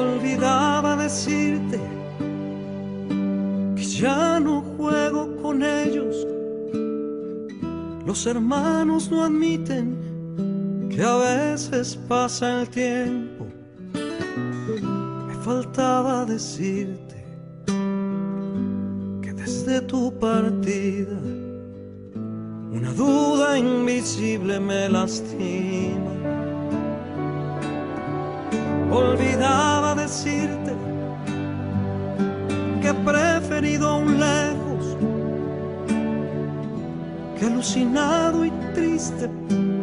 Olvidaba decirte que ya no juego con ellos. Los hermanos no admiten que a veces pasa el tiempo. Me faltaba decirte que desde tu partida una duda invisible me lastima. Olvidaba decirte que he preferido un lejos que alucinado y triste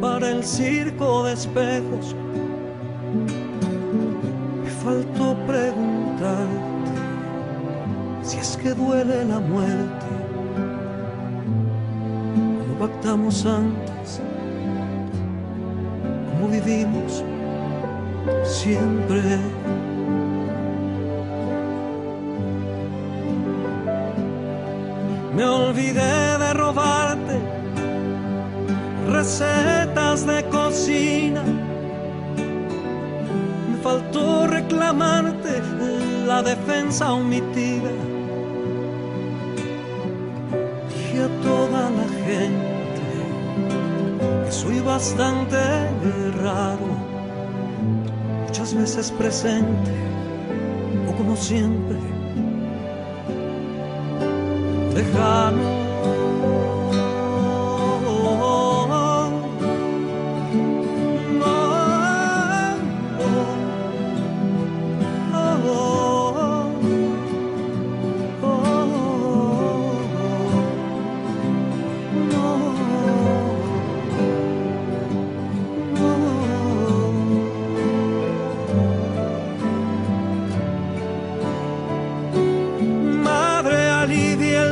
para el circo de espejos. Me faltó preguntarte si es que duele la muerte pactamos antes, como vivimos siempre. Me olvidé de robarte recetas de cocina. Me faltó reclamarte la defensa omitida. Dije a toda la gente que soy bastante raro, muchas veces presente o como siempre lejano.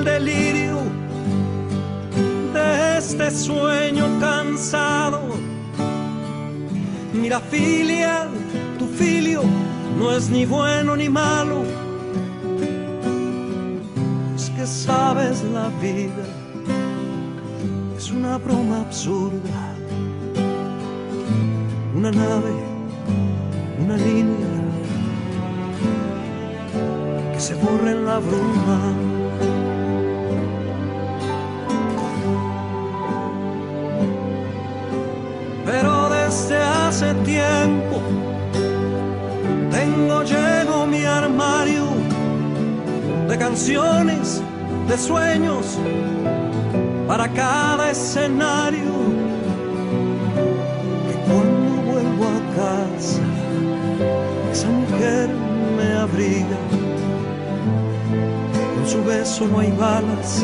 Delirio de este sueño cansado. Mira, filia, tu filio no es ni bueno ni malo. Es que sabes la vida es una broma absurda. Una nave, una línea que se borra en la bruma. Tengo lleno mi armario de canciones, de sueños para cada escenario. Que cuando vuelvo a casa, esa mujer me abriga. Con su beso no hay balas,